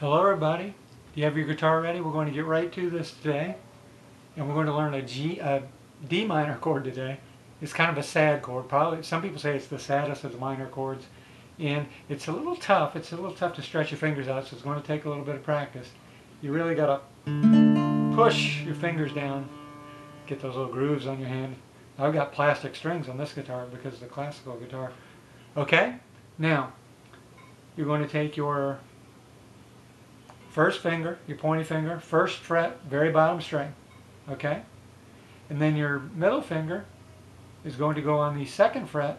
Hello everybody. Do you have your guitar ready? We're going to get right to this today. And we're going to learn a G, a D minor chord today. It's kind of a sad chord. Probably some people say it's the saddest of the minor chords. And it's a little tough. It's a little tough to stretch your fingers out, so it's going to take a little bit of practice. You really got to push your fingers down, get those little grooves on your hand. I've got plastic strings on this guitar because it's a classical guitar. Okay? Now, you're going to take your first finger, your pointy finger, first fret, very bottom string, okay? And then your middle finger is going to go on the second fret,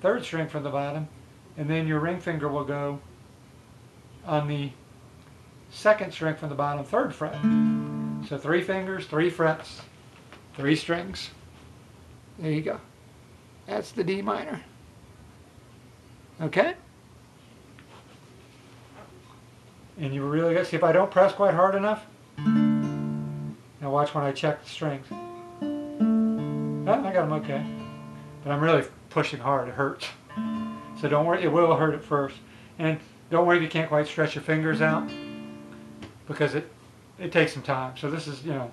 third string from the bottom, and then your ring finger will go on the second string from the bottom, third fret. So three fingers, three frets, three strings. There you go. That's the D minor. Okay? And you really got see if I don't press quite hard enough. Now watch when I check the strings. Oh, I got them okay. But I'm really pushing hard. It hurts. So don't worry. It will hurt at first. And don't worry if you can't quite stretch your fingers out because it it takes some time. So this is, you know,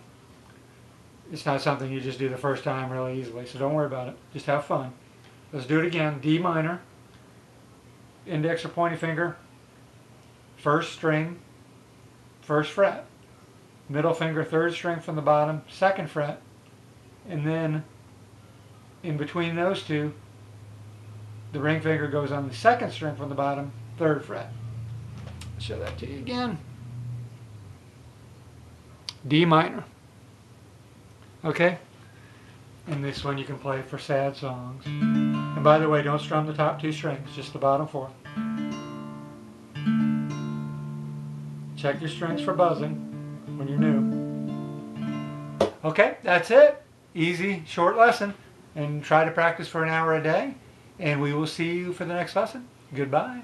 it's not something you just do the first time really easily. So don't worry about it. Just have fun. Let's do it again. D minor. Index or pointy finger first string, first fret, middle finger, third string from the bottom, second fret, and then in between those two, the ring finger goes on the second string from the bottom, third fret. I'll show that to you again. D minor. Okay? And this one you can play for sad songs. And by the way, don't strum the top two strings, just the bottom four. Check your strings for buzzing when you're new. Okay, that's it. Easy, short lesson. And try to practice for an hour a day. And we will see you for the next lesson. Goodbye.